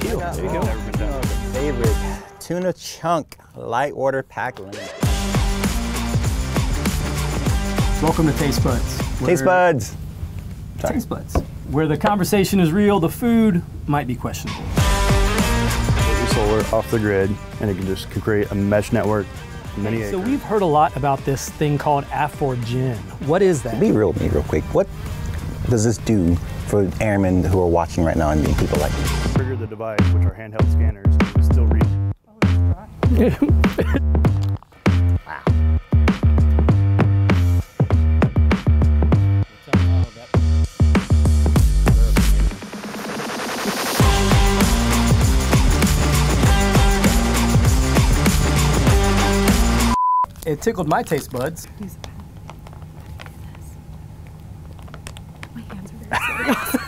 deal. There you go. Favorite tuna chunk light water pack limit. Welcome to Taste Budz. Taste where- buds. Sorry. Taste Budz. Where the conversation is real, the food might be questionable. Solar, off the grid, and it can just create a mesh network, many So acres. we've heard a lot about this thing called AFFORGEN. What is that? Be real with me real quick. What does this do for airmen who are watching right now and being people like me? trigger the device, which are handheld scanners, and it would still read. It tickled my taste buds. My hands are very.